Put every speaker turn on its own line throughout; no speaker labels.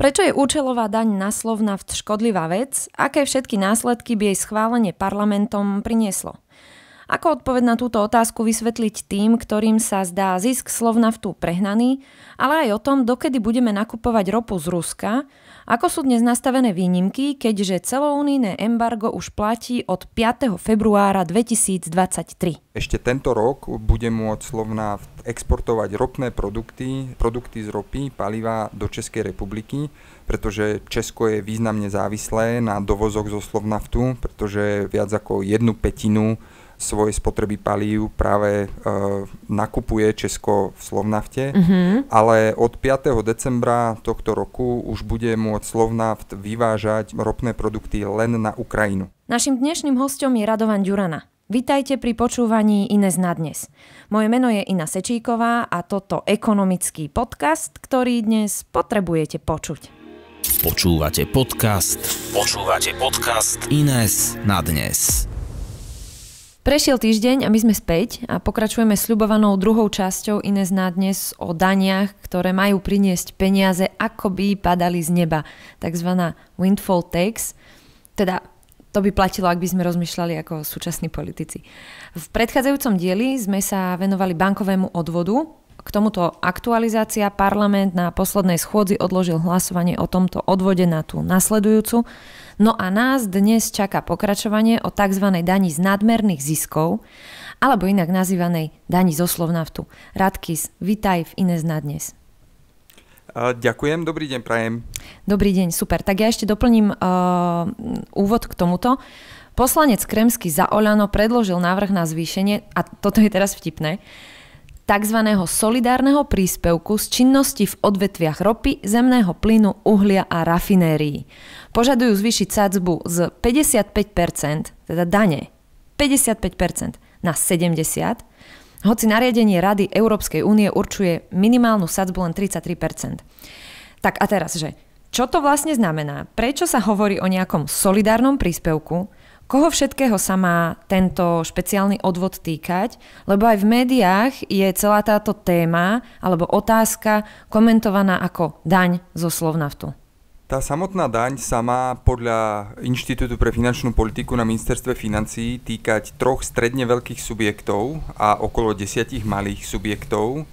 Prečo je účelová daň na Slovnaft škodlivá vec? Aké všetky následky by jej schválenie parlamentom prinieslo? Ako odpoveď na túto otázku vysvetliť tým, ktorým sa zdá zisk Slovnaftu prehnaný, ale aj o tom, dokedy budeme nakupovať ropu z Ruska ako sú dnes nastavené výnimky, keďže celounijné embargo už platí od 5. februára 2023?
Ešte tento rok bude môcť Slovna exportovať ropné produkty, produkty z ropy, paliva do Českej republiky, pretože Česko je významne závislé na dovozoch zo Slovnaftu, pretože viac ako jednu petinu svoje spotreby palív práve e, nakupuje Česko v Slovnafte, uh-huh. ale od 5. decembra tohto roku už bude môcť Slovnaft vyvážať ropné produkty len na Ukrajinu.
Našim dnešným hostom je Radovan Ďurana. Vitajte pri počúvaní Ines na dnes. Moje meno je Ina Sečíková a toto ekonomický podcast, ktorý dnes potrebujete počuť.
Počúvate podcast. Počúvate podcast Ines na dnes.
Prešiel týždeň a my sme späť a pokračujeme sľubovanou druhou časťou Ines na dnes o daniach, ktoré majú priniesť peniaze, ako by padali z neba. Takzvaná windfall tax. Teda to by platilo, ak by sme rozmýšľali ako súčasní politici. V predchádzajúcom dieli sme sa venovali bankovému odvodu. K tomuto aktualizácia parlament na poslednej schôdzi odložil hlasovanie o tomto odvode na tú nasledujúcu. No a nás dnes čaká pokračovanie o tzv. dani z nadmerných ziskov, alebo inak nazývanej dani zo Slovnaftu. Radkis, vitaj v Ines na dnes.
Ďakujem, dobrý deň, prajem.
Dobrý deň, super. Tak ja ešte doplním uh, úvod k tomuto. Poslanec Kremský za Oľano predložil návrh na zvýšenie, a toto je teraz vtipné, tzv. solidárneho príspevku z činnosti v odvetviach ropy, zemného plynu, uhlia a rafinérií. Požadujú zvýšiť sadzbu z 55%, teda dane, 55% na 70%, hoci nariadenie Rady Európskej únie určuje minimálnu sadzbu len 33%. Tak a teraz, že čo to vlastne znamená? Prečo sa hovorí o nejakom solidárnom príspevku, Koho všetkého sa má tento špeciálny odvod týkať? Lebo aj v médiách je celá táto téma alebo otázka komentovaná ako daň zo Slovnaftu.
Tá samotná daň sa má podľa Inštitútu pre finančnú politiku na ministerstve financií týkať troch stredne veľkých subjektov a okolo desiatich malých subjektov,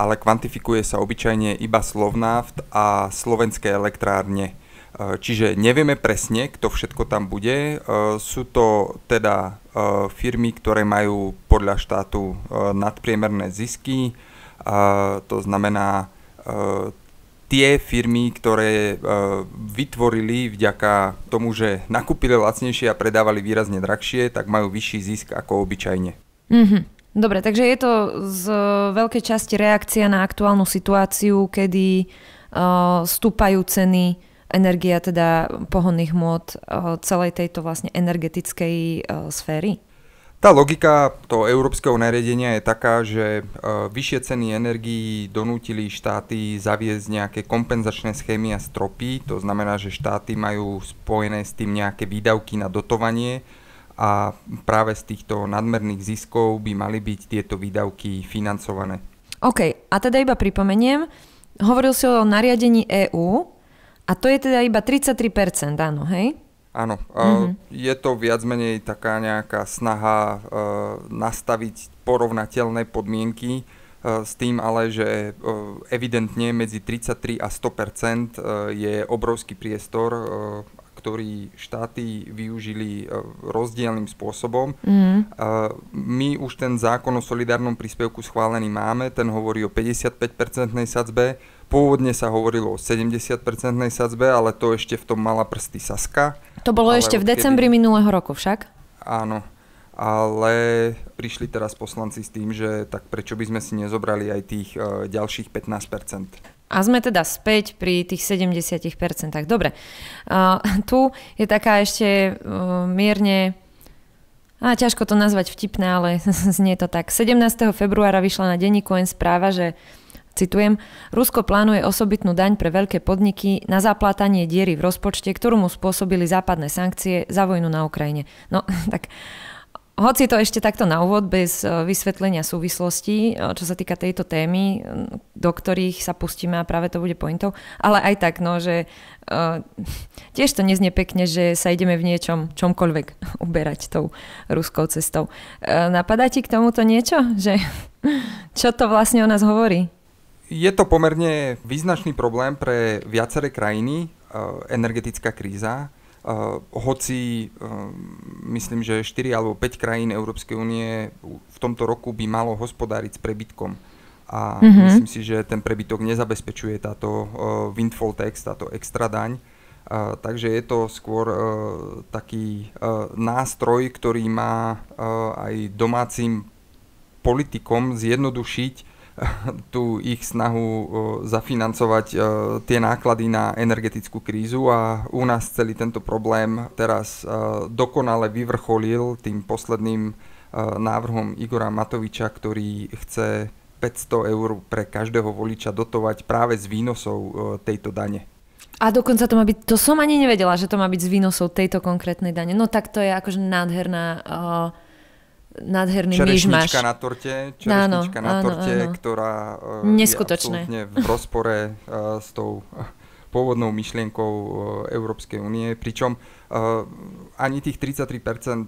ale kvantifikuje sa obyčajne iba Slovnaft a slovenské elektrárne. Eh, čiže nevieme presne, kto všetko tam bude. Eh, sú to teda eh, firmy, ktoré majú podľa štátu nadpriemerné zisky. To znamená tie firmy, ktoré vytvorili vďaka tomu, že nakúpili lacnejšie a predávali výrazne drahšie, tak majú vyšší zisk ako obyčajne.
Mm-hmm. Dobre, takže je to z veľkej časti reakcia na aktuálnu situáciu, kedy uh, stúpajú ceny energia teda pohonných hmôt eh, celej tejto vlastne energetickej eh, sféry?
Tá logika toho európskeho nariadenia je taká, že uh, vyššie ceny energií donútili štáty zaviesť nejaké kompenzačné schémy a stropy. To znamená, že štáty majú spojené s tým nejaké výdavky na dotovanie a práve z týchto nadmerných ziskov by mali byť tieto výdavky financované.
OK, a teda iba pripomeniem, hovoril si o nariadení EÚ, a to je teda iba 33%, áno, hej?
Áno, mm-hmm. je to viac menej taká nejaká snaha uh, nastaviť porovnateľné podmienky uh, s tým ale, že evidentne medzi 33 a 100% je obrovský priestor, ktorý štáty využili rozdielným spôsobom. Mm. My už ten zákon o solidárnom príspevku schválený máme, ten hovorí o 55-percentnej sadzbe, Pôvodne sa hovorilo o 70-percentnej sadzbe, ale to ešte v tom mala prsty Saska.
To bolo ešte v decembri kedy... minulého roku však?
Áno, ale prišli teraz poslanci s tým, že tak prečo by sme si nezobrali aj tých uh, ďalších 15%.
A sme teda späť pri tých 70%. Dobre, uh, tu je taká ešte uh, mierne a ťažko to nazvať vtipné, ale znie to tak. 17. februára vyšla na denníku N správa, že Citujem, Rusko plánuje osobitnú daň pre veľké podniky na zaplátanie diery v rozpočte, ktorú mu spôsobili západné sankcie za vojnu na Ukrajine. No, tak hoci to ešte takto na úvod, bez e, vysvetlenia súvislostí, e, čo sa týka tejto témy, do ktorých sa pustíme a práve to bude pointov, ale aj tak, no, že uh, tiež to neznie pekne, že sa ideme v niečom, čomkoľvek uberať tou ruskou cestou. Uh, napadá ti k tomuto niečo? Že, čo to vlastne o nás hovorí?
Je to pomerne význačný problém pre viaceré krajiny, energetická kríza Uh, hoci uh, myslím, že 4 alebo 5 krajín Európskej únie v tomto roku by malo hospodáriť s prebytkom. A mm-hmm. myslím si, že ten prebytok nezabezpečuje táto uh, windfall tax, táto extra daň. Uh, takže je to skôr uh, taký uh, nástroj, ktorý má uh, aj domácim politikom zjednodušiť tú ich snahu zafinancovať tie náklady na energetickú krízu a u nás celý tento problém teraz dokonale vyvrcholil tým posledným návrhom Igora Matoviča, ktorý chce 500 eur pre každého voliča dotovať práve z výnosov tejto dane.
A dokonca to má byť, to som ani nevedela, že to má byť z výnosov tejto konkrétnej dane. No tak to je akože nádherná uh, nádherný myšmaš.
na torte, čerešnička áno, na torte, áno, áno. ktorá uh, Neskutočné. je v rozpore uh, s tou uh, pôvodnou myšlienkou uh, Európskej únie, pričom uh, ani tých 33%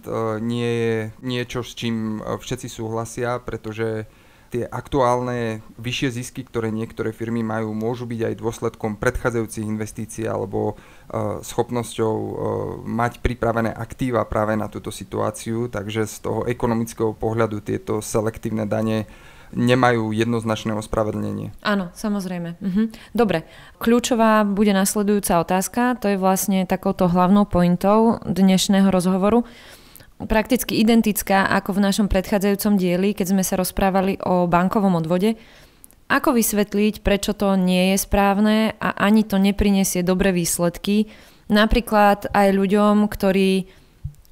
uh, nie je niečo, s čím uh, všetci súhlasia, pretože tie aktuálne vyššie zisky, ktoré niektoré firmy majú, môžu byť aj dôsledkom predchádzajúcich investícií alebo uh, schopnosťou uh, mať pripravené aktíva práve na túto situáciu, takže z toho ekonomického pohľadu tieto selektívne dane nemajú jednoznačné ospravedlnenie.
Áno, samozrejme. Mhm. Dobre, kľúčová bude nasledujúca otázka, to je vlastne takouto hlavnou pointou dnešného rozhovoru prakticky identická ako v našom predchádzajúcom dieli, keď sme sa rozprávali o bankovom odvode. Ako vysvetliť, prečo to nie je správne a ani to neprinesie dobré výsledky, napríklad aj ľuďom, ktorí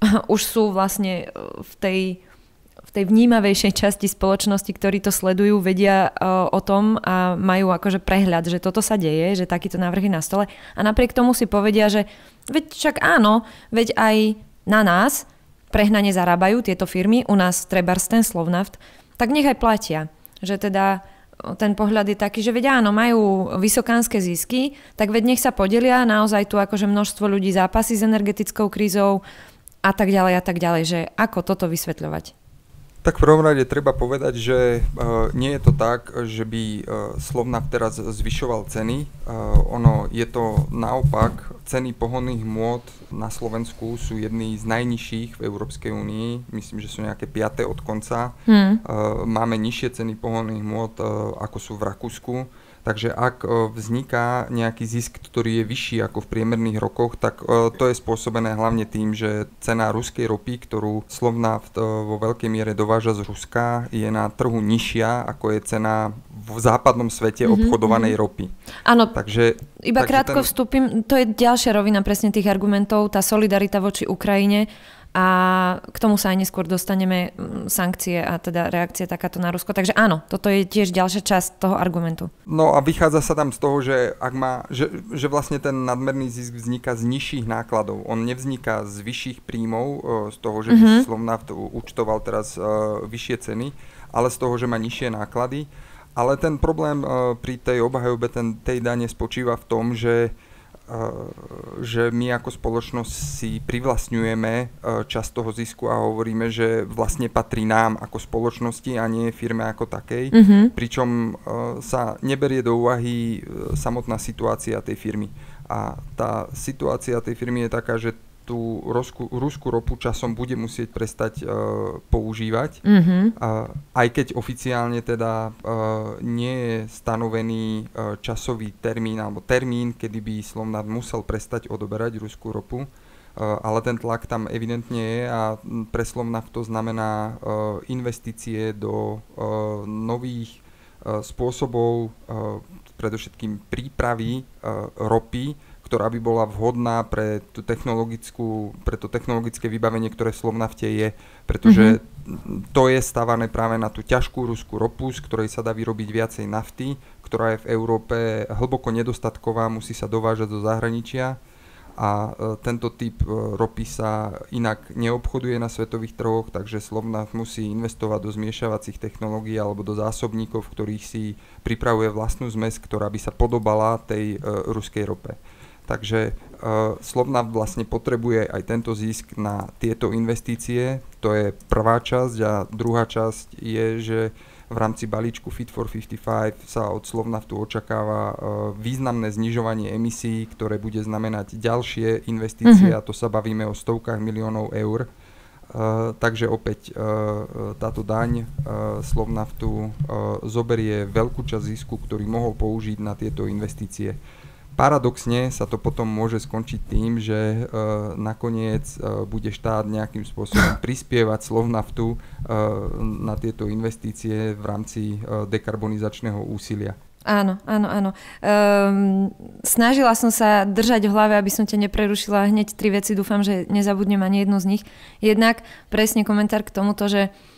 už sú vlastne v tej, v tej vnímavejšej časti spoločnosti, ktorí to sledujú, vedia o tom a majú akože prehľad, že toto sa deje, že takýto návrh je na stole a napriek tomu si povedia, že veď však áno, veď aj na nás prehnane zarábajú tieto firmy, u nás trebárs ten Slovnaft, tak nech aj platia. Že teda ten pohľad je taký, že veď áno, majú vysokánske zisky, tak veď nech sa podelia, naozaj tu akože množstvo ľudí zápasí s energetickou krízou a tak ďalej a tak ďalej, že ako toto vysvetľovať?
Tak v prvom rade treba povedať, že uh, nie je to tak, že by uh, Slovnav teraz zvyšoval ceny. Uh, ono je to naopak. Ceny pohonných môd na Slovensku sú jedny z najnižších v Európskej únii. Myslím, že sú nejaké piaté od konca. Hmm. Uh, máme nižšie ceny pohonných môd, uh, ako sú v Rakúsku. Takže ak vzniká nejaký zisk, ktorý je vyšší ako v priemerných rokoch, tak to je spôsobené hlavne tým, že cena ruskej ropy, ktorú Slovnaft e, vo veľkej miere dováža z Ruska, je na trhu nižšia ako je cena v západnom svete mm-hmm, obchodovanej mm-hmm. ropy.
Áno, takže, iba takže krátko ten... vstúpim, to je ďalšia rovina presne tých argumentov, tá solidarita voči Ukrajine a k tomu sa aj neskôr dostaneme mm, sankcie a teda reakcie takáto na Rusko. Takže áno, toto je tiež ďalšia časť toho argumentu.
No a vychádza sa tam z toho, že, ak má, že, že vlastne ten nadmerný zisk vzniká z nižších nákladov. On nevzniká z vyšších príjmov, e, z toho, že by mm-hmm. Slovnaft účtoval teraz uh, vyššie ceny, ale z toho, že má nižšie náklady. Ale ten problém uh, pri tej obhajobe ten, tej dane spočíva v tom, že že my ako spoločnosť si privlastňujeme e, časť toho zisku a hovoríme, že vlastne patrí nám ako spoločnosti a nie firme ako takej, mm-hmm. pričom e, sa neberie do úvahy e, samotná situácia tej firmy. A tá situácia tej firmy je taká, že tú rusku, ruskú ropu časom bude musieť prestať uh, používať, mm-hmm. uh, aj keď oficiálne teda uh, nie je stanovený uh, časový termín alebo termín, kedy by Slovnad musel prestať odoberať ruskú ropu, uh, ale ten tlak tam evidentne je a pre Slovnaft to znamená uh, investície do uh, nových uh, spôsobov, uh, predovšetkým prípravy uh, ropy, ktorá by bola vhodná pre, tú technologickú, pre to technologické vybavenie, ktoré v Slovnafte je, pretože mm-hmm. to je stavané práve na tú ťažkú ruskú ropu, z ktorej sa dá vyrobiť viacej nafty, ktorá je v Európe hlboko nedostatková, musí sa dovážať do zahraničia a tento typ ropy sa inak neobchoduje na svetových trhoch, takže Slovnaft musí investovať do zmiešavacích technológií alebo do zásobníkov, v ktorých si pripravuje vlastnú zmes, ktorá by sa podobala tej ruskej rope. Takže uh, Slovnaft vlastne potrebuje aj tento zisk na tieto investície. To je prvá časť a druhá časť je, že v rámci balíčku Fit for 55 sa od Slovnaftu očakáva uh, významné znižovanie emisí, ktoré bude znamenať ďalšie investície mm-hmm. a to sa bavíme o stovkách miliónov eur. Uh, takže opäť uh, táto daň uh, Slovnaftu uh, zoberie veľkú časť zisku, ktorý mohol použiť na tieto investície. Paradoxne sa to potom môže skončiť tým, že uh, nakoniec uh, bude štát nejakým spôsobom prispievať Slovnaftu uh, na tieto investície v rámci uh, dekarbonizačného úsilia.
Áno, áno, áno. Um, snažila som sa držať v hlave, aby som ťa neprerušila hneď tri veci. Dúfam, že nezabudnem ani jednu z nich. Jednak presne komentár k tomuto, že um,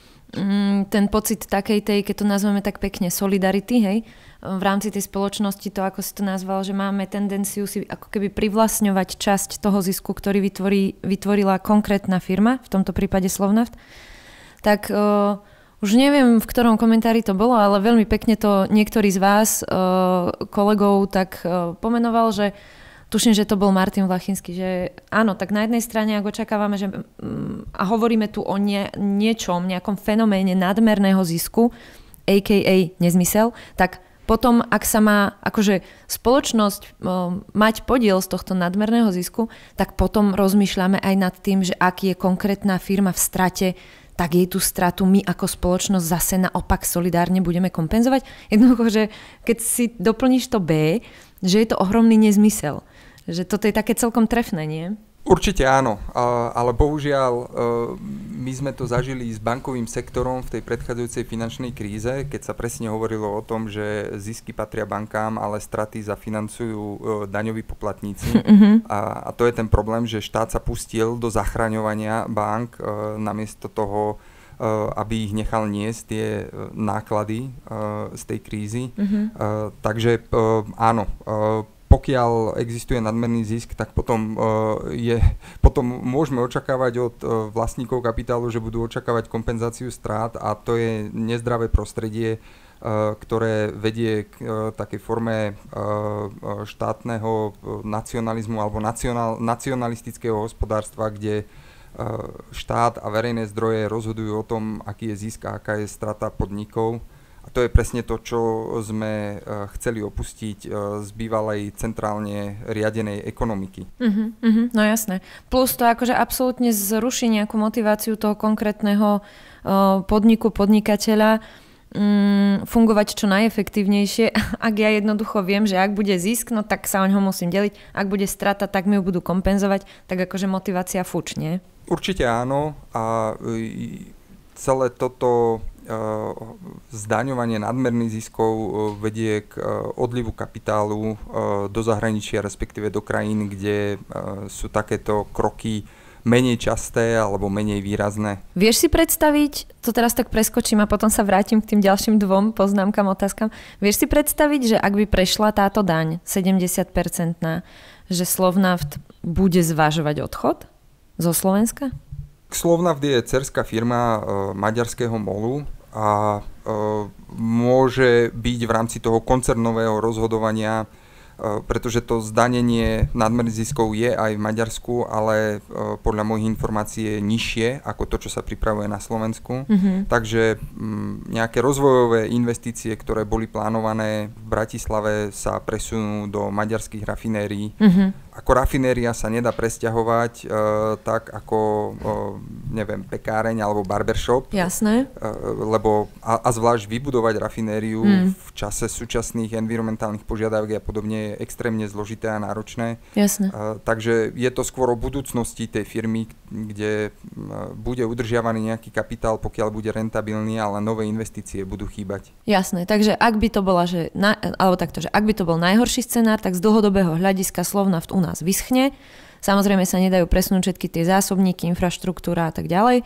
ten pocit takej tej, keď to nazveme tak pekne, solidarity, hej, v rámci tej spoločnosti to, ako si to nazval, že máme tendenciu si ako keby privlastňovať časť toho zisku, ktorý vytvorí, vytvorila konkrétna firma, v tomto prípade Slovnaft, tak uh, už neviem, v ktorom komentári to bolo, ale veľmi pekne to niektorý z vás, uh, kolegov, tak uh, pomenoval, že tuším, že to bol Martin Vlachinský, že áno, tak na jednej strane, ak očakávame, že um, a hovoríme tu o nie, niečom, nejakom fenoméne nadmerného zisku, a.k.a. nezmysel, tak potom, ak sa má akože spoločnosť mať podiel z tohto nadmerného zisku, tak potom rozmýšľame aj nad tým, že ak je konkrétna firma v strate, tak jej tú stratu my ako spoločnosť zase naopak solidárne budeme kompenzovať. Jednoducho, že keď si doplníš to B, že je to ohromný nezmysel. Že toto je také celkom trefné, nie?
Určite áno, ale bohužiaľ e, my sme to zažili s bankovým sektorom v tej predchádzajúcej finančnej kríze, keď sa presne hovorilo o tom, že zisky patria bankám, ale straty zafinancujú e, daňoví poplatníci. Mm-hmm. A, a to je ten problém, že štát sa pustil do zachraňovania bank e, namiesto toho, aby ich nechal niesť tie náklady z tej krízy. Mm-hmm. Takže áno, pokiaľ existuje nadmerný zisk, tak potom, uh, je, potom môžeme očakávať od uh, vlastníkov kapitálu, že budú očakávať kompenzáciu strát a to je nezdravé prostredie, uh, ktoré vedie k takej forme štátneho nacionalizmu alebo nacional, nacionalistického hospodárstva, kde štát a verejné zdroje rozhodujú o tom, aký je zisk a aká je strata podnikov a to je presne to, čo sme uh, chceli opustiť uh, z bývalej centrálne riadenej ekonomiky.
Uh-huh, uh-huh, no jasné. Plus to akože absolútne zruší nejakú motiváciu toho konkrétneho uh, podniku, podnikateľa um, fungovať čo najefektívnejšie. Ak ja jednoducho viem, že ak bude zisk, no tak sa o ňo musím deliť. Ak bude strata, tak mi ju budú kompenzovať. Tak akože motivácia fuč, nie?
Určite áno. A celé toto Eh, zdaňovanie nadmerných ziskov eh, vedie k eh, odlivu kapitálu do zahraničia, respektíve do krajín, kde sú takéto kroky menej časté alebo menej výrazné.
Vieš si predstaviť, to teraz tak preskočím a potom sa vrátim k tým ďalším dvom poznámkam, otázkam. Vieš si predstaviť, že ak by prešla táto daň 70-percentná, že Slovnaft bude zvažovať odchod zo Slovenska?
Slovnaft je cerská firma maďarského molu, a e, môže byť v rámci toho koncernového rozhodovania Eh, pretože to zdanenie nadmerných ziskov je aj v Maďarsku, ale eh, podľa mojich informácií je nižšie ako to, čo sa pripravuje na Slovensku. Mm-hmm. Takže mm, nejaké rozvojové investície, ktoré boli plánované v Bratislave, sa presunú do maďarských rafinérií. Mm-hmm. Ako rafinéria sa nedá presťahovať e, tak ako, e, neviem, pekáreň alebo barbershop.
Jasné.
E, lebo, a, a zvlášť vybudovať rafinériu mm. v čase súčasných environmentálnych požiadaviek a podobne je extrémne zložité a náročné.
Jasne.
Uh, takže je to skôr o budúcnosti tej firmy, kde uh, bude udržiavaný nejaký kapitál, pokiaľ bude rentabilný, ale nové investície budú chýbať.
Jasné, takže ak by to bola, že na, alebo takto, že ak by to bol najhorší scenár, tak z dlhodobého hľadiska Slovnaft u nás vyschne. Samozrejme sa nedajú presunúť všetky tie zásobníky, infraštruktúra a tak ďalej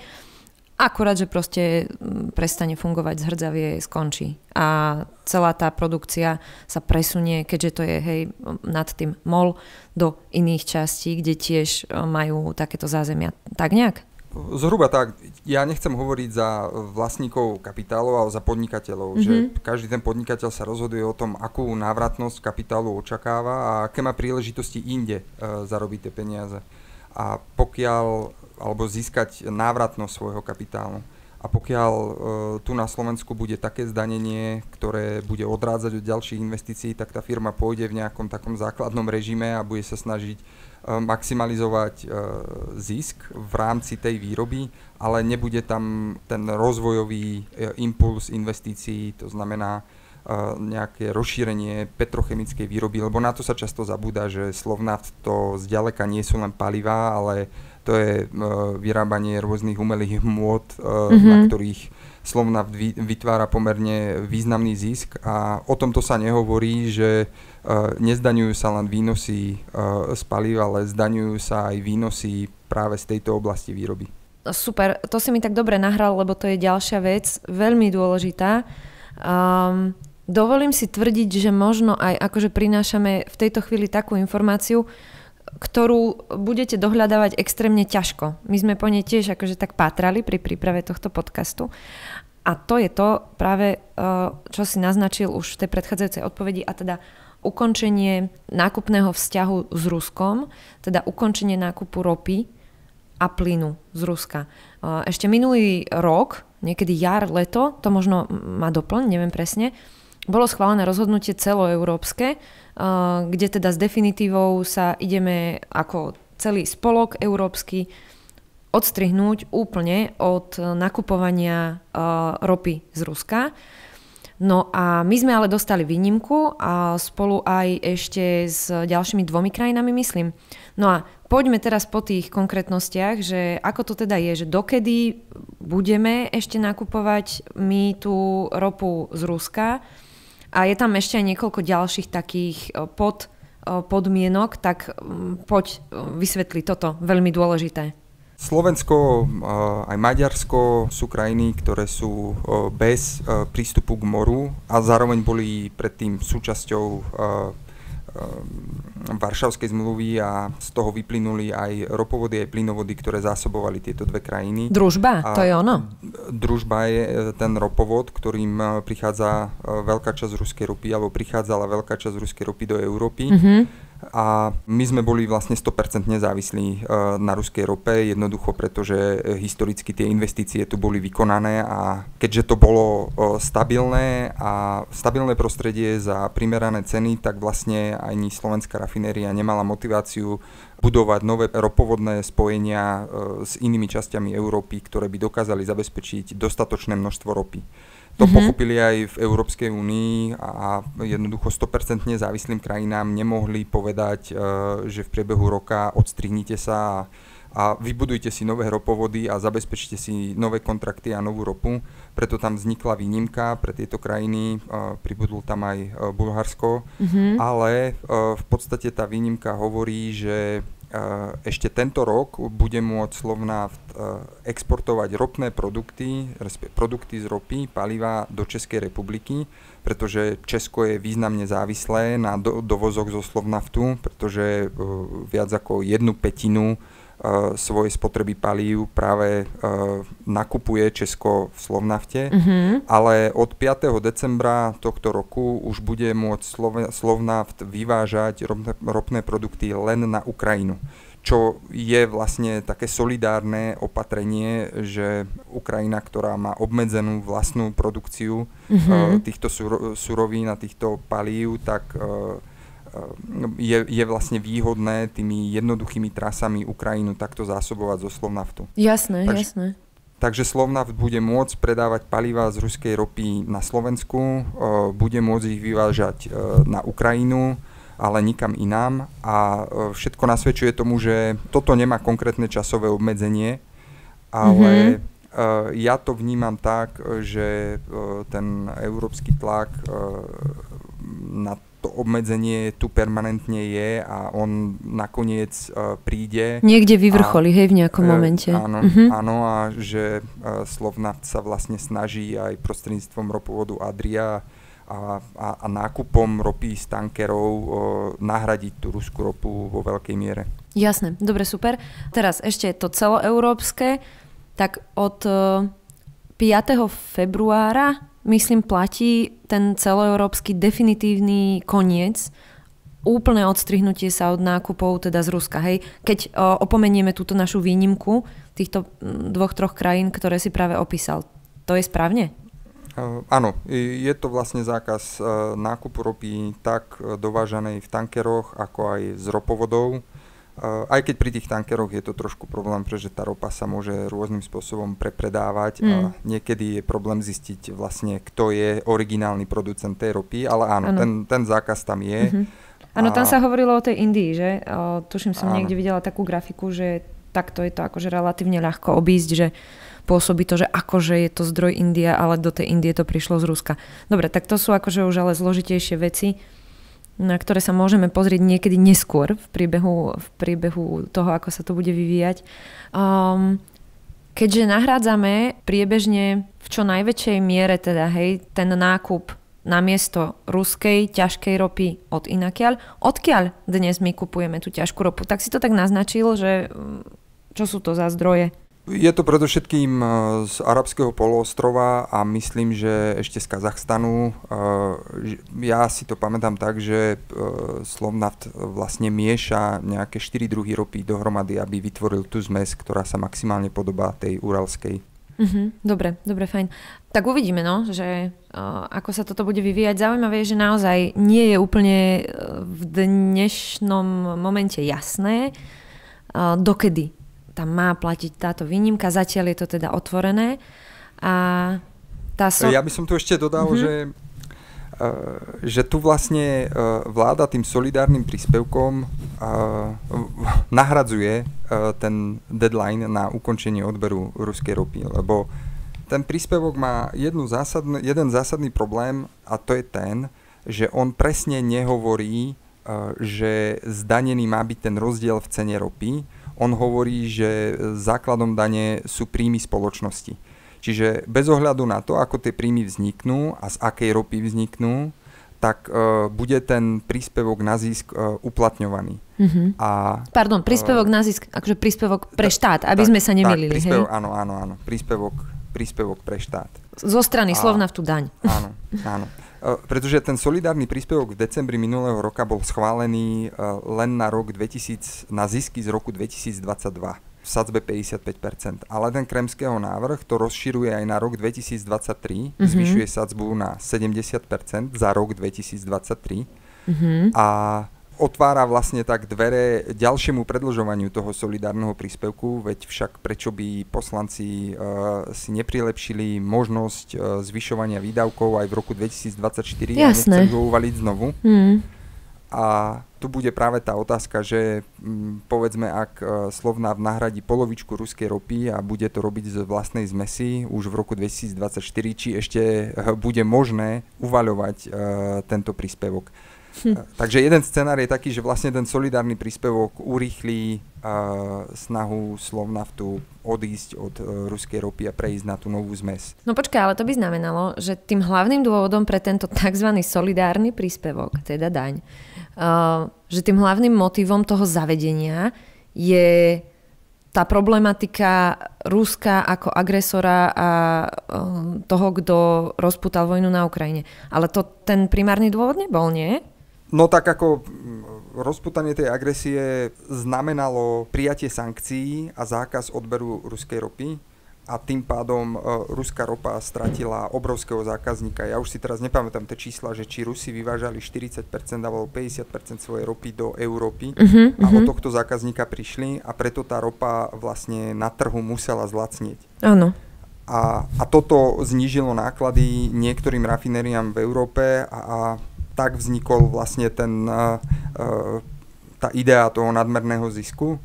Akurát, že proste mm, prestane fungovať zhrdzavie, skončí. A celá tá produkcia sa presunie, keďže to je hej, nad tým mol, do iných častí, kde tiež e, majú takéto zázemia. Tak nejak?
Zhruba tak. Ja nechcem hovoriť za vlastníkov kapitálov, ale za podnikateľov. Mm-hmm. Že mhm. každý ten podnikateľ sa rozhoduje o tom, akú návratnosť kapitálu očakáva a aké má príležitosti inde uh, zarobiť tie peniaze. A pokiaľ alebo získať návratnosť svojho kapitálu. A pokiaľ e, tu na Slovensku bude také zdanenie, ktoré bude odrádzať od ďalších investícií, tak tá firma pôjde v nejakom takom základnom režime a bude sa snažiť maximalizovať e, zisk v rámci tej výroby, ale nebude tam ten rozvojový e, impuls investícií, to znamená nejaké rozšírenie petrochemickej výroby, lebo na to sa často zabúda, že Slovnaft to zďaleka nie sú len palivá, ale to je vyrábanie rôznych umelých môd, mm-hmm. na ktorých Slovna vytvára pomerne významný zisk a o tomto sa nehovorí, že uh, nezdaňujú sa len výnosy uh, z palív, ale zdaňujú sa aj výnosy práve z tejto oblasti výroby.
Super, to si mi tak dobre nahral, lebo to je ďalšia vec, veľmi dôležitá. Um, dovolím si tvrdiť, že možno aj akože prinášame v tejto chvíli takú informáciu, ktorú budete dohľadávať extrémne ťažko. My sme po nej tiež akože tak pátrali pri príprave tohto podcastu. A to je to práve, eh, čo si naznačil už v tej predchádzajúcej odpovedi, a teda ukončenie nákupného vzťahu s Ruskom, teda ukončenie nákupu ropy a plynu z Ruska. Eh, ešte minulý rok, niekedy jar, leto, to možno má doplň, neviem presne, bolo schválené rozhodnutie celoeurópske, Eh, kde teda s definitívou sa ideme ako celý spolok európsky odstrihnúť úplne od nakupovania eh, ropy z Ruska. No a my sme ale dostali výnimku a spolu aj ešte s ďalšími dvomi krajinami, myslím. No a poďme teraz po tých konkrétnostiach, že ako to teda je, že dokedy budeme ešte nakupovať my tú ropu z Ruska, a je tam ešte aj niekoľko ďalších takých e, pod, e, podmienok, tak poď e, vysvetli toto, veľmi dôležité.
Slovensko aj Maďarsko sú krajiny, ktoré sú bez prístupu k moru a zároveň boli predtým súčasťou Varšavskej zmluvy a z toho vyplynuli aj ropovody, aj plynovody, ktoré zásobovali tieto dve krajiny.
Družba, a to je ono?
Družba je e, ten ropovod, ktorým e, prichádza e, veľká časť ruskej ropy, alebo prichádzala veľká časť ruskej ropy do Európy. Mm-hmm a my sme boli vlastne 100% závislí e, na ruskej rope, jednoducho pretože e, historicky tie investície tu boli vykonané a keďže to bolo e, stabilné a stabilné prostredie za primerané ceny, tak vlastne ani slovenská rafinéria nemala motiváciu budovať nové ropovodné spojenia s inými časťami Európy, ktoré by dokázali zabezpečiť dostatočné množstvo ropy. To mm-hmm. pochopili aj v Európskej únii a jednoducho 100% závislým krajinám nemohli povedať, e, že v priebehu roka odstrihnite sa a vybudujte si nové ropovody a zabezpečte si nové kontrakty a novú ropu. Preto tam vznikla výnimka pre tieto krajiny, e, pribudol tam aj e, Bulharsko, mm-hmm. ale v podstate tá výnimka hovorí, že ešte tento rok bude môcť Slovnaft exportovať ropné produkty, produkty z ropy, paliva do Českej republiky, pretože Česko je významne závislé na do, dovozoch zo Slovnaftu, pretože viac ako jednu petinu svojej spotreby palív práve uh, nakupuje Česko v Slovnafte, mm-hmm. ale od 5. decembra tohto roku už bude môcť Slov- Slovnaft vyvážať ropné, produkty len na Ukrajinu čo je vlastne také solidárne opatrenie, že Ukrajina, ktorá má obmedzenú vlastnú produkciu mm-hmm. uh, týchto sur- surovín a týchto palív, tak uh, je, je vlastne výhodné tými jednoduchými trasami Ukrajinu takto zásobovať zo Slovnaftu.
Jasné, takže, jasné.
Takže Slovnaft bude môcť predávať paliva z ruskej ropy na Slovensku, bude môcť ich vyvážať na Ukrajinu, ale nikam inám a všetko nasvedčuje tomu, že toto nemá konkrétne časové obmedzenie, ale mm-hmm. ja to vnímam tak, že ten európsky tlak na to obmedzenie tu permanentne je a on nakoniec uh, príde.
Niekde vyvrcholí, hej, v nejakom momente.
Áno, uh-huh. áno a že uh, Slovnaft sa vlastne snaží aj prostredníctvom ropovodu Adria a, a, a nákupom ropy z tankerov uh, nahradiť tú ruskú ropu vo veľkej miere.
Jasné, dobre, super. Teraz ešte to celoeurópske, tak od uh, 5. februára myslím, platí ten celoeurópsky definitívny koniec, úplné odstrihnutie sa od nákupov teda z Ruska. Hej? Keď o, opomenieme túto našu výnimku týchto dvoch, troch krajín, ktoré si práve opísal. To je správne?
Uh, áno, je to vlastne zákaz uh, nákupu ropy tak uh, dovážanej v tankeroch, ako aj z ropovodov aj keď pri tých tankeroch je to trošku problém, pretože tá ropa sa môže rôznym spôsobom prepredávať mm. a niekedy je problém zistiť vlastne, kto je originálny producent tej ropy, ale áno, Ten, ten zákaz tam je. Mm-hmm.
Áno, tam sa hovorilo o tej Indii, že? O, tuším, som áno. niekde videla takú grafiku, že takto je to akože relatívne ľahko obísť, že pôsobí to, že akože je to zdroj India, ale do tej Indie to prišlo z Ruska. Dobre, tak to sú akože už ale zložitejšie veci na ktoré sa môžeme pozrieť niekedy neskôr v priebehu, v priebehu toho, ako sa to bude vyvíjať. Um, keďže nahrádzame priebežne v čo najväčšej miere teda, hej, ten nákup namiesto ruskej ťažkej ropy od inakiaľ, odkiaľ dnes my kupujeme tú ťažkú ropu? Tak si to tak naznačil, že čo sú to za zdroje?
Je to predovšetkým e, z arabského poloostrova a myslím, že ešte z Kazachstanu. E, ja si to pamätám tak, že e, Slovnaft vlastne mieša nejaké 4 druhy ropy dohromady, aby vytvoril tú zmes, ktorá sa maximálne podobá tej uralskej.
Uh-huh, dobre, dobre, fajn. Tak uvidíme, no, že ako sa toto bude vyvíjať. Zaujímavé je, že naozaj nie je úplne v dnešnom momente jasné, dokedy tam má platiť táto výnimka, zatiaľ je to teda otvorené. A tá
so... Ja by som tu ešte dodal, mm-hmm. že Uh, že tu vlastne uh, vláda tým solidárnym príspevkom uh, nahradzuje ten deadline na ukončenie odberu ruskej ropy, lebo ten príspevok má jednu zásadný, jeden zásadný problém a to je ten, že on presne nehovorí, že zdanený má byť ten rozdiel v cene ropy, on hovorí, že základom dane sú príjmy spoločnosti. Čiže bez ohľadu na to, ako tie príjmy vzniknú a z akej ropy vzniknú, tak uh, bude ten príspevok na zisk uh, uplatňovaný.
Mm-hmm. A, Pardon, príspevok uh, na zisk, akože príspevok pre štát, aby tak, sme sa nemýlili. Tak,
príspevok, hej? Áno, áno, áno. Príspevok, príspevok pre štát.
Zo strany a, slovna v tú daň.
Áno, áno. E, pretože ten solidárny príspevok v decembri minulého roka bol schválený e, len na rok 2000, na zisky z roku 2022 v sadzbe 55%. Ale ten kremského návrh to rozširuje aj na rok 2023, mm-hmm. zvyšuje sadzbu na 70% za rok 2023 mm-hmm. a otvára vlastne tak dvere ďalšiemu predlžovaniu toho solidárneho príspevku, veď však prečo by poslanci uh, si neprilepšili možnosť uh, zvyšovania výdavkov aj v roku 2024 Jasné. a nechceli ho uvaliť znovu. Mm. A tu bude práve tá otázka, že m, mm, povedzme, ak uh, Slovnav nahradí polovičku ruskej ropy a bude to robiť z vlastnej zmesi už v roku 2024, či ešte bude možné uvaľovať uh, tento príspevok. Takže jeden scenár je taký, že vlastne ten solidárny príspevok urýchlí uh, snahu Slovnaftu odísť od uh, ruskej ropy a prejsť na tú novú zmes.
No počkaj, ale to by znamenalo, že tým hlavným dôvodom pre tento tzv. solidárny príspevok, teda daň, uh, že tým hlavným motivom toho zavedenia je tá problematika Ruska ako agresora a toho, kto rozputal vojnu na Ukrajine. Ale to ten primárny dôvod nebol, nie?
No tak ako mm, rozputanie tej agresie znamenalo prijatie sankcií a zákaz odberu ruskej ropy a tým pádom uh, ruská ropa stratila obrovského zákazníka. Ja už si teraz nepamätám tie čísla, že či Rusi vyvážali 40% alebo 50% svojej ropy do Európy uh-huh, a uh-huh. od tohto zákazníka prišli a preto tá ropa vlastne na trhu musela zlacnieť.
Áno.
A, a toto znížilo náklady niektorým rafinériám v Európe a, a tak vznikol vlastne ten, tá idea toho nadmerného zisku.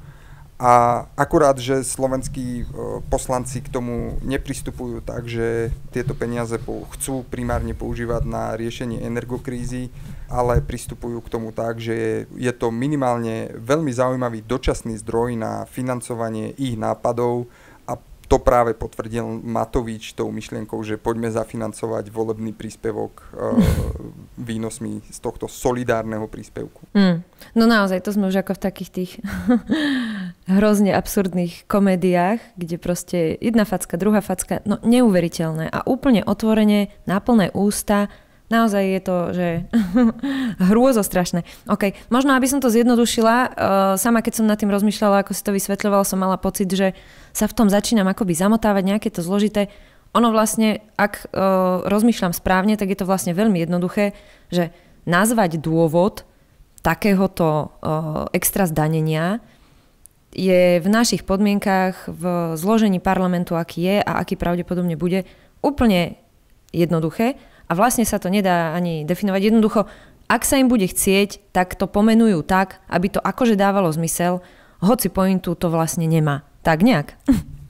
A akurát, že slovenskí poslanci k tomu nepristupujú tak, že tieto peniaze chcú primárne používať na riešenie energokrízy, ale pristupujú k tomu tak, že je to minimálne veľmi zaujímavý dočasný zdroj na financovanie ich nápadov, to práve potvrdil Matovič tou myšlienkou, že poďme zafinancovať volebný príspevok uh, výnosmi z tohto solidárneho príspevku. Mm.
No naozaj, to sme už ako v takých tých hrozne absurdných komédiách, kde proste jedna facka, druhá facka, no neuveriteľné a úplne otvorene, na plné ústa Naozaj je to, že hrôzo strašné. OK, možno aby som to zjednodušila, uh, sama keď som nad tým rozmýšľala, ako si to vysvetľovala, som mala pocit, že sa v tom začínam akoby zamotávať, nejaké to zložité. Ono vlastne, ak uh, rozmýšľam správne, tak je to vlastne veľmi jednoduché, že nazvať dôvod takéhoto uh, extra zdanenia je v našich podmienkách, v zložení parlamentu, aký je a aký pravdepodobne bude, úplne jednoduché a vlastne sa to nedá ani definovať. Jednoducho, ak sa im bude chcieť, tak to pomenujú tak, aby to akože dávalo zmysel, hoci pointu to vlastne nemá. Tak nejak.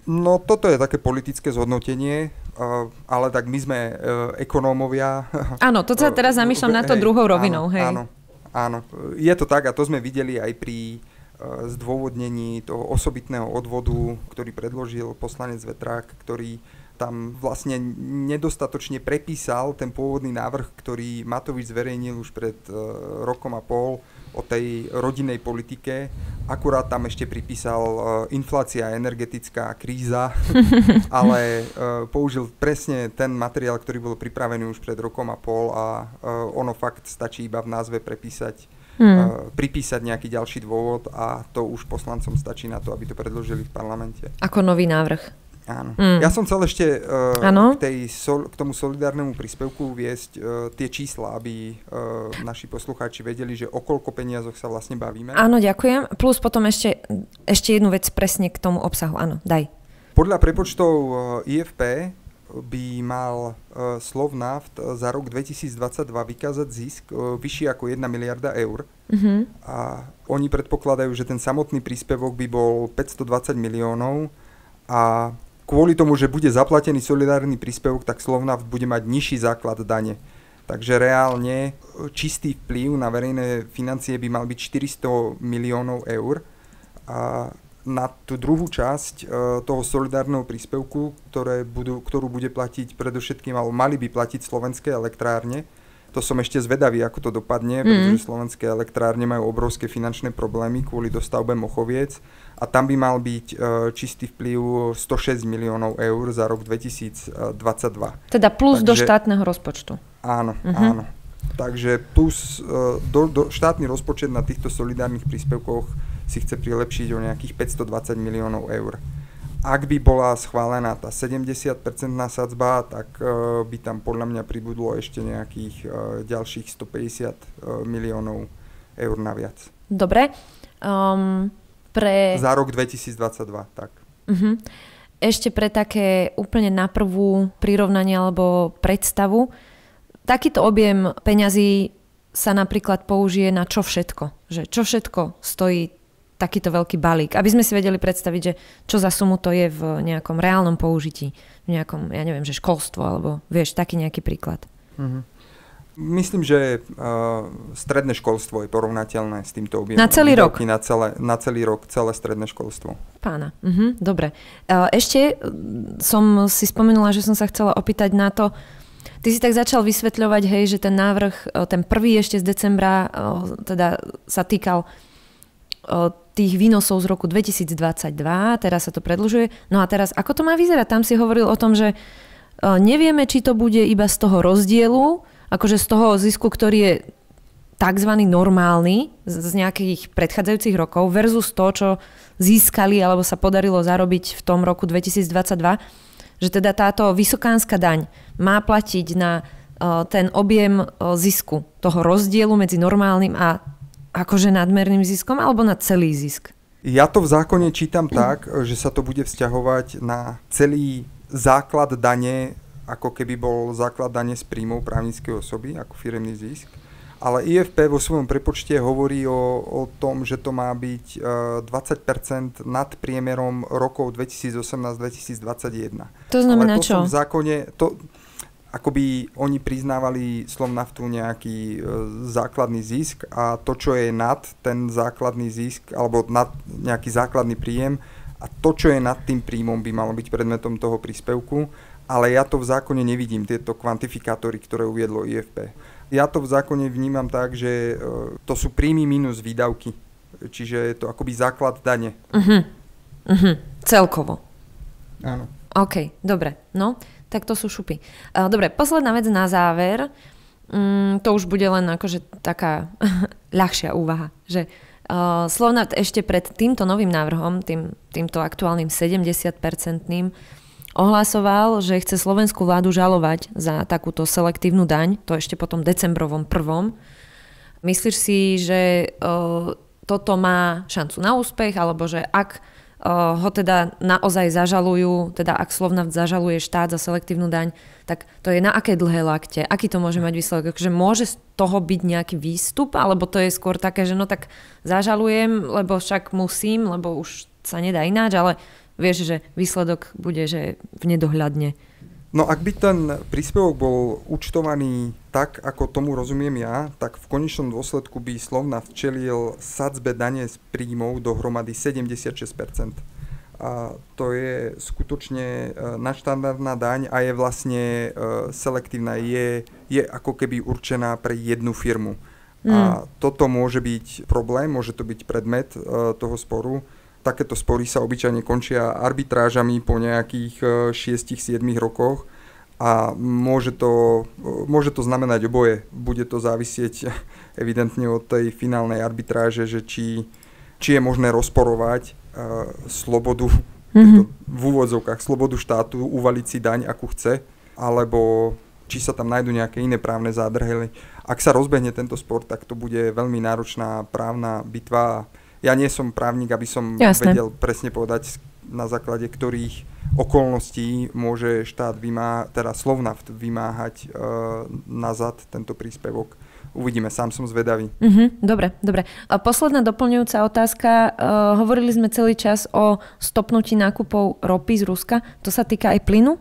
No toto je také politické zhodnotenie, ale tak my sme e, ekonómovia.
Áno, to sa teraz zamýšľam na to druhou rovinou.
Áno, hej. áno, áno. Je to tak a to sme videli aj pri e, zdôvodnení toho osobitného odvodu, ktorý predložil poslanec Vetrák, ktorý tam vlastne nedostatočne prepísal ten pôvodný návrh, ktorý Matovič zverejnil už pred uh, rokom a pol o tej rodinnej politike. Akurát tam ešte pripísal uh, inflácia, energetická kríza, ale uh, použil presne ten materiál, ktorý bol pripravený už pred rokom a pol a ono fakt stačí iba v názve prepísať hmm. pripísať nejaký ďalší dôvod a to už poslancom stačí na to, aby to predložili v parlamente.
Ako nový návrh.
Áno. Mm. Ja som chcel ešte uh, k, tej sol, k tomu solidárnemu príspevku viesť uh, tie čísla, aby uh, naši poslucháči vedeli, že o koľko peniazoch sa vlastne bavíme.
Áno, ďakujem. Plus potom ešte, ešte jednu vec presne k tomu obsahu. Áno, daj.
Podľa prepočtov uh, IFP by mal uh, Slovnaft za rok 2022 vykázať zisk uh, vyšší ako 1 miliarda eur. Uh-huh. A oni predpokladajú, že ten samotný príspevok by bol 520 miliónov a kvôli tomu, že bude zaplatený solidárny príspevok, tak Slovnaft bude mať nižší základ dane. Takže reálne čistý vplyv na verejné financie by mal byť 400 miliónov eur. A na tú druhú časť e, toho solidárneho príspevku, ktoré budú, ktorú bude platiť predovšetkým, alebo mali by platiť slovenské elektrárne, to som ešte zvedavý, ako to dopadne, mm. pretože slovenské elektrárne majú obrovské finančné problémy kvôli dostavbe Mochoviec a tam by mal byť uh, čistý vplyv 106 miliónov eur za rok 2022.
Teda plus Takže, do štátneho rozpočtu.
Áno, uh-huh. áno. Takže plus uh, do, do, štátny rozpočet na týchto solidárnych príspevkoch si chce prilepšiť o nejakých 520 miliónov eur ak by bola schválená tá 70-percentná sadzba, tak uh, by tam podľa mňa pribudlo ešte nejakých ďalších 150 uh, e, miliónov eur naviac.
Dobre. Um, pre...
Za rok 2022, tak.
Uh-huh. Ešte pre také úplne na prvú prirovnanie alebo predstavu, takýto objem peňazí sa napríklad použije na čo všetko? Že čo všetko stojí takýto veľký balík, aby sme si vedeli predstaviť, že čo za sumu to je v nejakom reálnom použití, v nejakom, ja neviem, že školstvo, alebo vieš, taký nejaký príklad. Mm-hmm.
Myslím, že uh, stredné školstvo je porovnateľné s týmto objemom.
Na celý rok?
Na, celé, na celý rok, celé stredné školstvo.
Pána, uh-huh, dobre. Uh, ešte som si spomenula, že som sa chcela opýtať na to, Ty si tak začal vysvetľovať, hej, že ten návrh, ten prvý ešte z decembra, teda sa týkal tých výnosov z roku 2022, teraz sa to predlžuje. No a teraz, ako to má vyzerať? Tam si hovoril o tom, že nevieme, či to bude iba z toho rozdielu, akože z toho zisku, ktorý je tzv. normálny z nejakých predchádzajúcich rokov versus to, čo získali alebo sa podarilo zarobiť v tom roku 2022, že teda táto vysokánska daň má platiť na ten objem zisku, toho rozdielu medzi normálnym a akože nadmerným ziskom alebo na celý zisk?
Ja to v zákone čítam tak, že sa to bude vzťahovať na celý základ dane, ako keby bol základ dane z príjmov právnickej osoby, ako firemný zisk. ale IFP vo svojom prepočte hovorí o, o tom, že to má byť uh, 20% nad priemerom rokov 2018-2021.
To znamená
ale to
čo?
v zákone, to, akoby oni priznávali Slovnaftu nejaký uh, základný zisk a to, čo je nad ten základný zisk, alebo nad nejaký základný príjem a to, čo je nad tým príjmom, by malo byť predmetom toho príspevku, ale ja to v zákone nevidím, tieto kvantifikátory, ktoré uviedlo IFP. Ja to v zákone vnímam tak, že e, to sú príjmy minus výdavky. Čiže je to akoby základ dane.
Uh-huh. Uh-huh. Celkovo.
Áno.
OK, dobre. No, tak to sú šupy. Uh, dobre, posledná vec na záver. Mm, to už bude len akože taká ľahšia úvaha, že uh, Slovnat ešte pred týmto novým návrhom, tým, týmto aktuálnym 70-percentným, ohlasoval, že chce slovenskú vládu žalovať za takúto selektívnu daň, to ešte potom decembrovom prvom. Myslíš si, že uh, toto má šancu na úspech, alebo že ak uh, ho teda naozaj zažalujú, teda ak Slovnaft zažaluje štát za selektívnu daň, tak to je na aké dlhé lakte? Aký to môže mať výsledok? Že môže z toho byť nejaký výstup, alebo to je skôr také, že no tak zažalujem, lebo však musím, lebo už sa nedá ináč, ale vieš, že výsledok bude, že v nedohľadne.
No ak by ten príspevok bol účtovaný tak, ako tomu rozumiem ja, tak v konečnom dôsledku by Slovna včelil sadzbe dane z príjmov dohromady 76%. A to je skutočne e, nadštandardná daň a je vlastne e, selektívna, je, je ako keby určená pre jednu firmu. Mm. A toto môže byť problém, môže to byť predmet e, toho sporu takéto spory sa obyčajne končia arbitrážami po nejakých 6-7 e, rokoch a môže to, e, môže to znamenať oboje. Bude to závisieť evidentne od tej finálnej arbitráže, že či, či je možné rozporovať uh, slobodu, mm-hmm. v úvodzovkách, slobodu štátu uvaliť si daň, akú chce, alebo či sa tam nájdú nejaké iné právne zádrhely. Ak sa rozbehne tento spor, tak to bude veľmi náročná právna bitva ja nie som právnik, aby som Jasne. vedel presne povedať, na základe ktorých okolností môže štát vymá, teda Slovnaft vymáhať uh, nazad tento príspevok. Uvidíme, sám som zvedavý.
Uh-huh, dobre, dobre. A posledná doplňujúca otázka. Uh, hovorili sme celý čas o stopnutí nákupov ropy z Ruska. To sa týka aj plynu?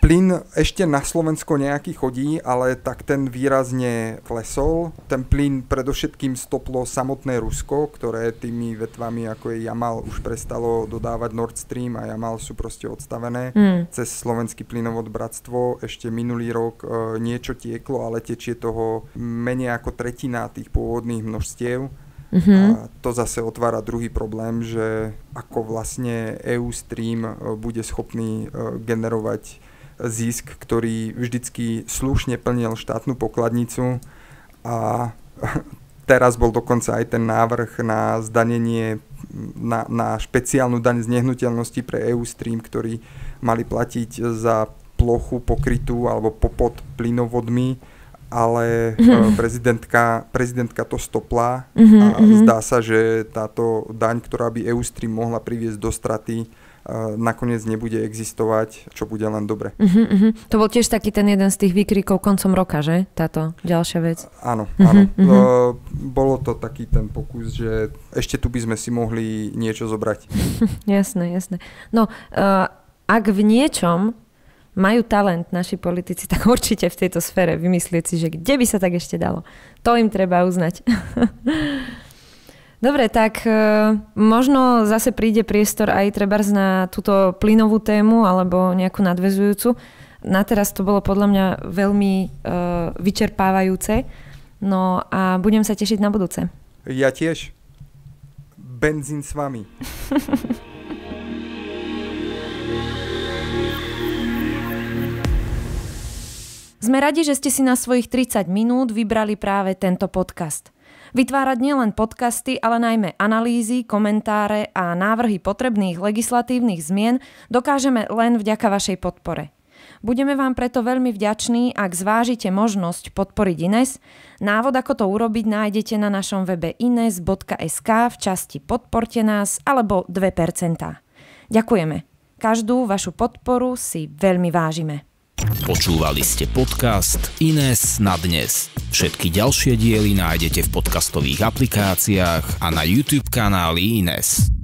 Plyn ešte na Slovensko nejaký chodí, ale tak ten výrazne klesol. Ten plyn predovšetkým stoplo samotné Rusko, ktoré tými vetvami ako je Jamal už prestalo dodávať Nord Stream a Jamal sú proste odstavené mm. cez slovenský plynovod Bratstvo. Ešte minulý rok e, niečo tieklo, ale tečie toho menej ako tretina tých pôvodných množstiev. Mm-hmm. A to zase otvára druhý problém, že ako vlastne EU Stream e, bude schopný e, generovať zisk, ktorý vždycky slušne plnil štátnu pokladnicu a teraz bol dokonca aj ten návrh na zdanenie, na, na špeciálnu daň z nehnuteľnosti pre EU Stream, ktorý mali platiť za plochu pokrytú alebo popod plynovodmi, ale mm-hmm. prezidentka, prezidentka to stopla mm-hmm, a mhm. zdá sa, že táto daň, ktorá by EU Stream mohla priviesť do straty, nakoniec nebude existovať, čo bude len dobre.
Uh-huh, uh-huh. To bol tiež taký ten jeden z tých výkrikov koncom roka, že? Táto ďalšia vec.
Áno, uh-huh, áno. Uh-huh. Bolo to taký ten pokus, že ešte tu by sme si mohli niečo zobrať.
jasné, jasné. No, uh, ak v niečom majú talent naši politici, tak určite v tejto sfére vymyslieť si, že kde by sa tak ešte dalo. To im treba uznať. Dobre, tak e, možno zase príde priestor aj trebárs na túto plynovú tému alebo nejakú nadvezujúcu. Na teraz to bolo podľa mňa veľmi e, vyčerpávajúce. No a budem sa tešiť na budúce.
Ja tiež. Benzín s vami.
Sme radi, že ste si na svojich 30 minút vybrali práve tento podcast. Vytvárať nielen podcasty, ale najmä analýzy, komentáre a návrhy potrebných legislatívnych zmien dokážeme len vďaka vašej podpore. Budeme vám preto veľmi vďační, ak zvážite možnosť podporiť Ines. Návod, ako to urobiť, nájdete na našom webe ines.sk v časti Podporte nás alebo 2%. Ďakujeme. Každú vašu podporu si veľmi vážime.
Počúvali ste podcast Ines na dnes. Všetky ďalšie diely nájdete v podcastových aplikáciách a na YouTube kanáli Ines.